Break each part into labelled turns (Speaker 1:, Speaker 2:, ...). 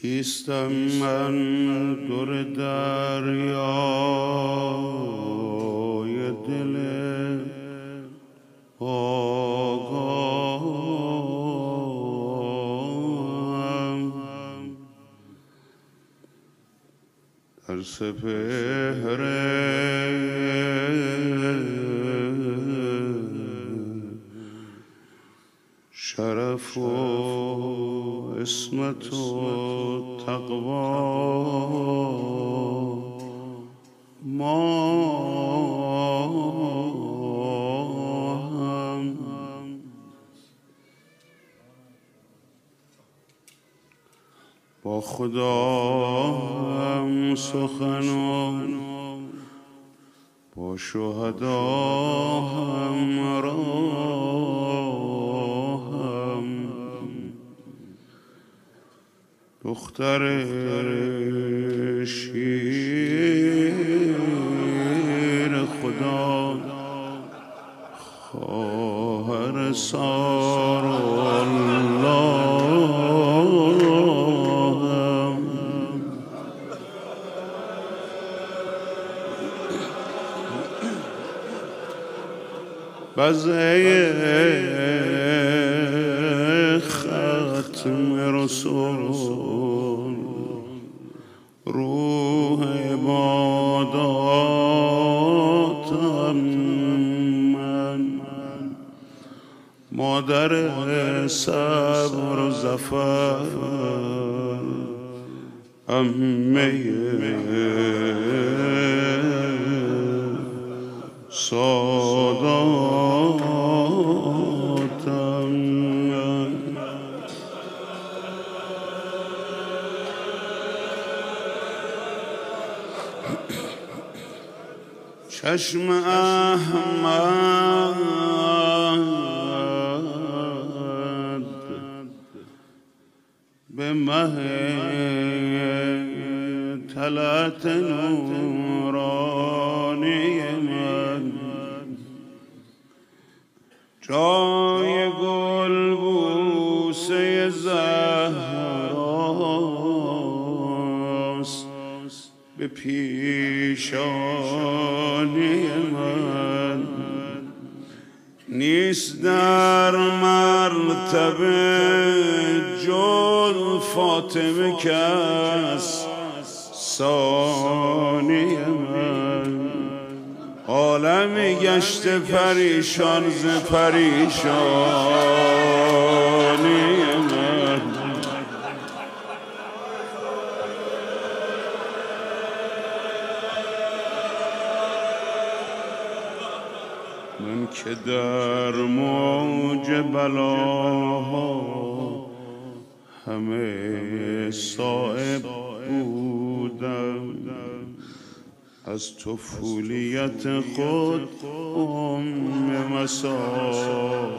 Speaker 1: کیستم من دور دریای دل آگاهم. در سپهر شرف و اسمت و تقوا. ما هم با خدا هم سخنان با شهدا دختر شیر خدا. خواهر سار الله بزه ختم رسول چشم احمد به مه تلت نورانی من. جای گل بوسه زهراست به پیشانی من. نیست در مرتبه جل فاطمه کس. سانی من. عالمی گشت پریشان ز پریشانی من. من که در موج بلاها همه صائب بودم. از طفولیت خود ام مصائب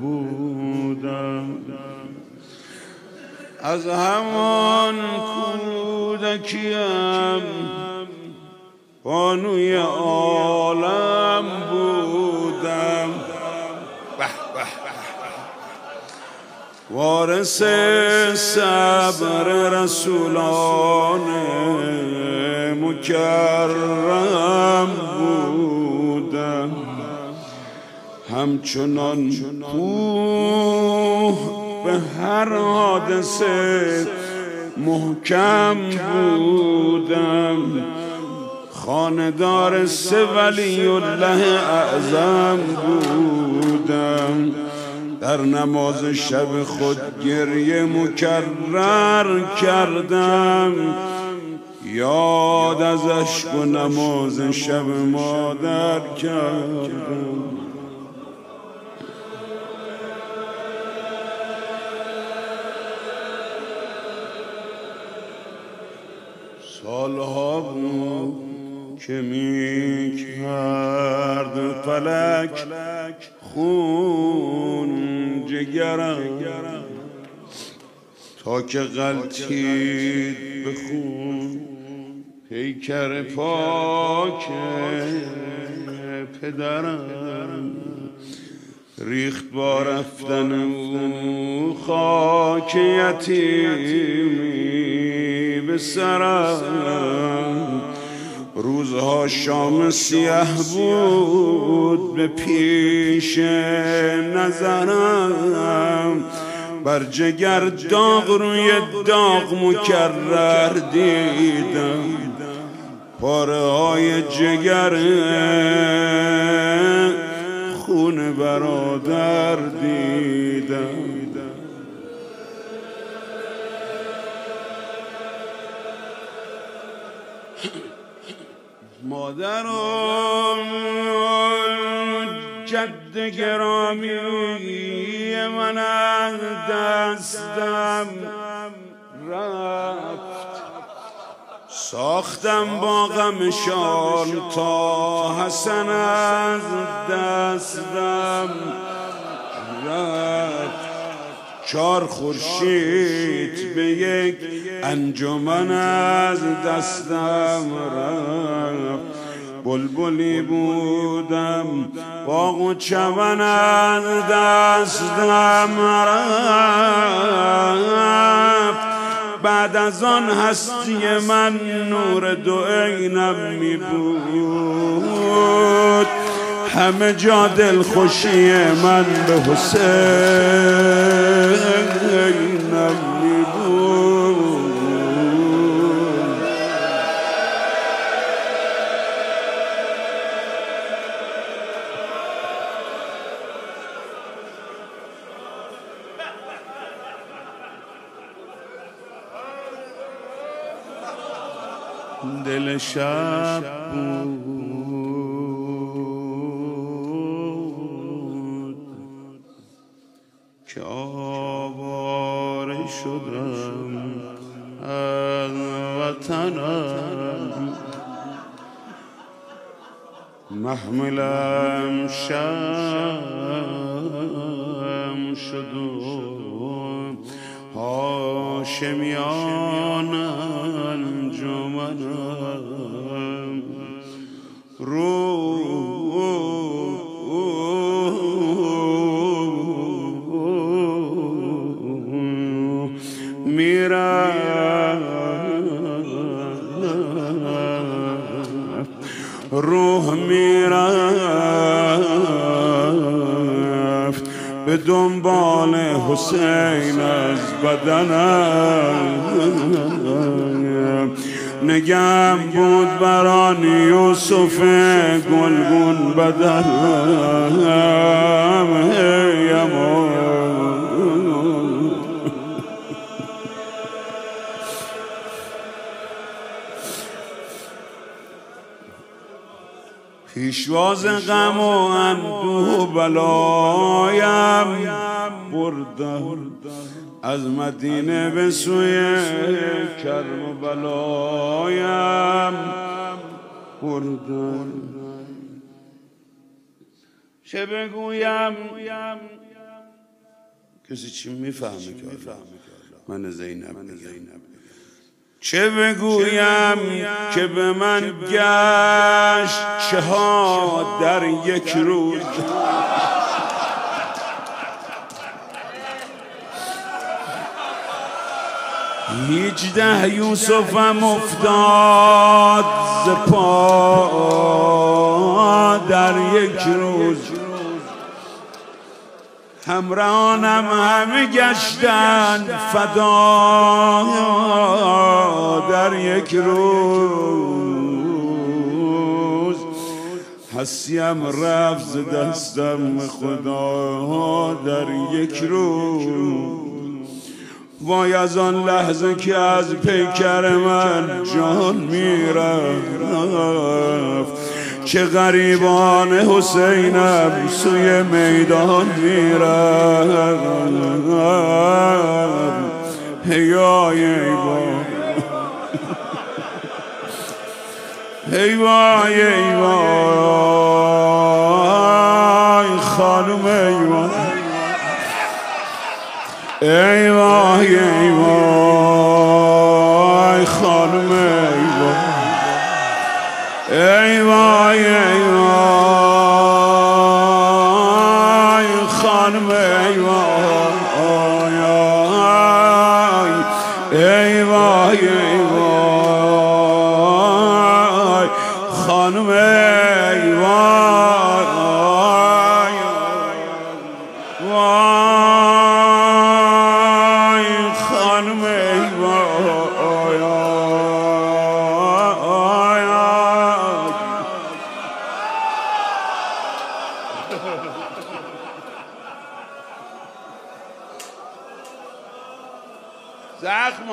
Speaker 1: بودم. از همان کودکیم بانوی عالم بودم وارث صبر رسولان مکرم بودم. همچنان کوه به هر حادثه محکم بودم. خاندار سه ولی الله اعظم بودم. در نماز شب خود گریه مکرر کردم. یاد از اشک و نماز شب مادر کردم. سالها بود که می کرد فلک خون جگرم تا که غلطید به خون پیکر پاک پدرم ریخت با رفتن او خاک یتیمی به سرم. روزها شام سیه بود به پیش نظرم. بر جگر داغ روی داغ مکرر دیدم. پاره های جگر خون برادر دیدم. مادر و جد گرامی من از دستم رفت. ساختم با غمشان تا حسن از دستم رفت. چار خورشید به یک انجمن از دستم رفت. بلبلی بودم باغ و چمن از دستم رفت. بعد از آن هستی من نور دو عینم می بود همه جا دل خوشی من به بود. دل شب بود. محملم شم شد و هاشمیان انجمنم. رو به دنبال حسین از بدنم نگم بود بران یوسف گلگون بدنم پیشواز غم و اندوه و بلایم. بردم از مدینه به سوی کرم و بلایم. بردم. چه بگویم؟ کسی چی می‌فهمه که من زینب زینب چه بگویم که به من گشت چه ها در یک روز؟ هیچده یوسفم افتاد ز پا در یک روز. همراهانم همه گشتن. فدا یک روز حسیم رفت دستم خدا در یک روز. وای از آن لحظه که از پیکر من جان می‌رفت. چه غریبان حسینم سوی میدان میرم هیای ای ای وای ای وای خانم ای وای ای وای ای وای خانم ای وای ای وای ای وای خانم ای وای زخم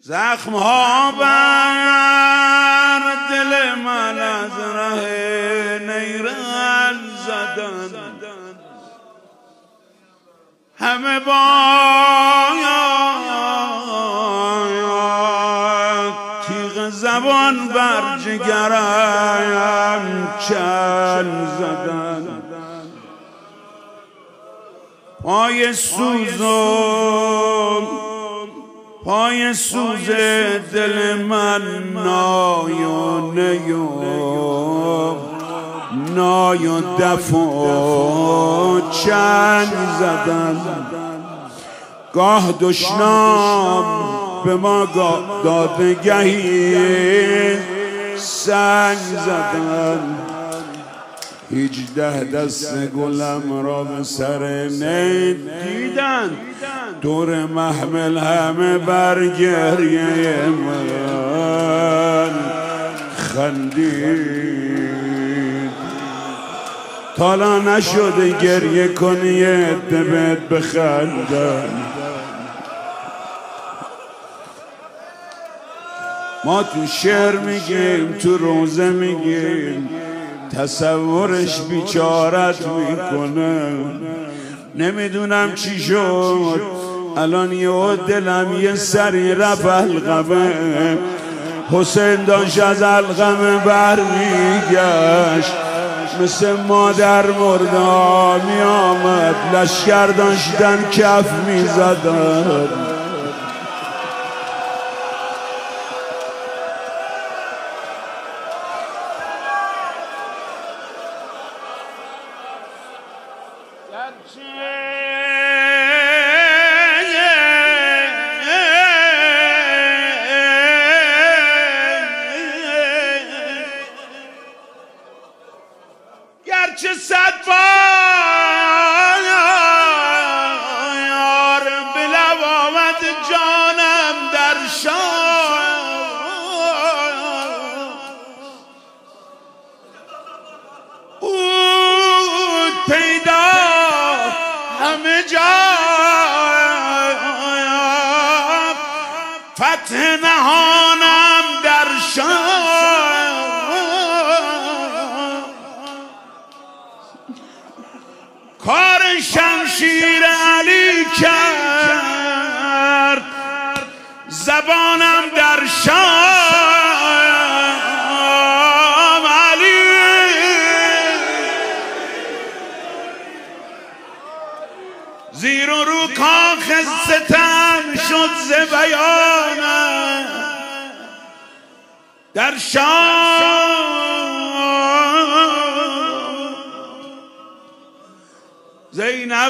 Speaker 1: زخم ها بر باید تیغ زبان بر جگرم چند زدن. پای سوزم پای سوز دل من نایونه نای و دف و چند زدن. گاه دشنام به ما دادگهی سنگ زدن. هیچده دست گلم را به سر دیدن دور محمل همه بر گریه من خندید. تالا نشده گریه کنی بهت بخندن ما تو شعر میگیم تو روزه میگیم تصورش بیچارت می‌کنه نمی‌دونم چی شد. الان یه دلم یه سری رفت القمه حسین داشت از بر میگشت مثل مادر مردا می آمد لشکر داشتن کف می زدن فتح نهانم در شام کار شمشیر علی کرد زبانم در شام. علی. زیر و رو کاخ ستم شد ز در شام. زینبم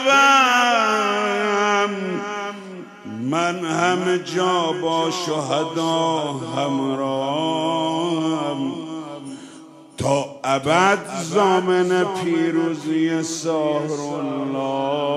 Speaker 1: من همه جا با شهدا همراهم. تا ابد زامن پیروزی سهر الله